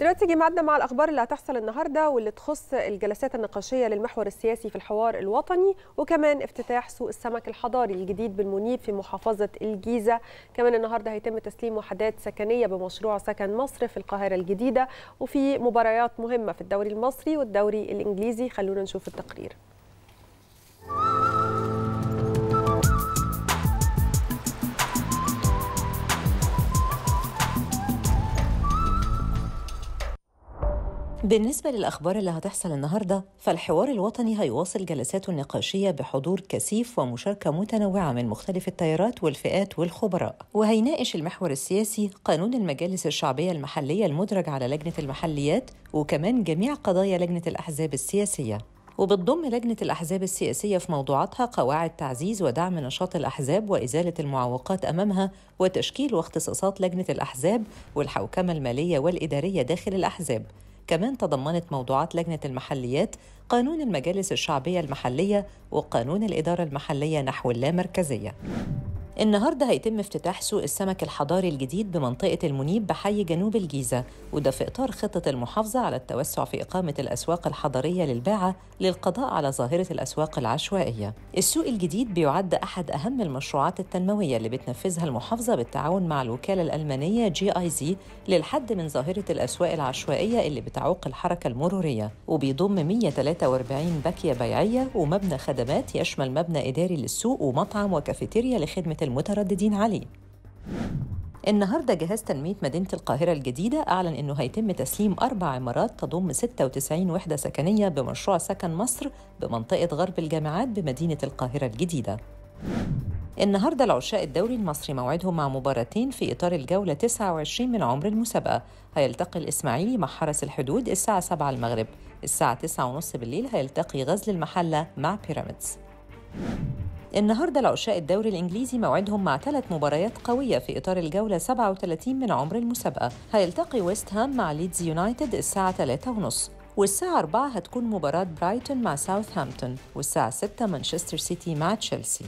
دلوقتي جه ميعادنا مع الأخبار اللي هتحصل النهارده واللي تخص الجلسات النقاشية للمحور السياسي في الحوار الوطني وكمان افتتاح سوق السمك الحضاري الجديد بالمنيب في محافظة الجيزة. كمان النهارده هيتم تسليم وحدات سكنية بمشروع سكن مصر في القاهرة الجديدة وفي مباريات مهمة في الدوري المصري والدوري الإنجليزي. خلونا نشوف التقرير. بالنسبة للأخبار اللي هتحصل النهاردة فالحوار الوطني هيواصل جلساته النقاشية بحضور كثيف ومشاركة متنوعة من مختلف التيارات والفئات والخبراء. وهيناقش المحور السياسي قانون المجالس الشعبية المحلية المدرج على لجنة المحليات وكمان جميع قضايا لجنة الأحزاب السياسية. وبتضم لجنة الأحزاب السياسية في موضوعاتها قواعد تعزيز ودعم نشاط الأحزاب وإزالة المعوقات أمامها وتشكيل واختصاصات لجنة الأحزاب والحوكمة المالية والإدارية داخل الأحزاب. كمان تضمنت موضوعات لجنة المحليات قانون المجالس الشعبية المحلية وقانون الإدارة المحلية نحو اللامركزية. النهارده هيتم افتتاح سوق السمك الحضاري الجديد بمنطقة المنيب بحي جنوب الجيزة وده في إطار خطة المحافظة على التوسع في إقامة الأسواق الحضرية للباعة للقضاء على ظاهرة الأسواق العشوائية. السوق الجديد بيعد أحد أهم المشروعات التنموية اللي بتنفذها المحافظة بالتعاون مع الوكالة الألمانية جي آي زي للحد من ظاهرة الأسواق العشوائية اللي بتعوق الحركة المرورية وبيضم 143 باكية بيعية ومبنى خدمات يشمل مبنى إداري للسوق ومطعم وكافيتيريا لخدمة المترددين عليه النهارده جهاز تنمية مدينة القاهرة الجديدة أعلن إنه هيتم تسليم أربع عمارات تضم 96 وحدة سكنية بمشروع سكن مصر بمنطقة غرب الجامعات بمدينة القاهرة الجديدة. النهارده عشاق الدوري المصري موعدهم مع مباراتين في إطار الجولة 29 من عمر المسابقة، هيلتقي الإسماعيلي مع حرس الحدود الساعة 7 المغرب، الساعة 9:30 بالليل هيلتقي غزل المحلة مع بيراميدز. النهارده عشاق الدوري الإنجليزي موعدهم مع ثلاث مباريات قوية في إطار الجولة 37 من عمر المسابقة. هيلتقي ويست هام مع ليدز يونايتد الساعة 3:30 والساعة 4 هتكون مباراة برايتون مع ساوثهامبتون. والساعة 6 مانشستر سيتي مع تشيلسي.